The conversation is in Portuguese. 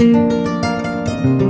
Música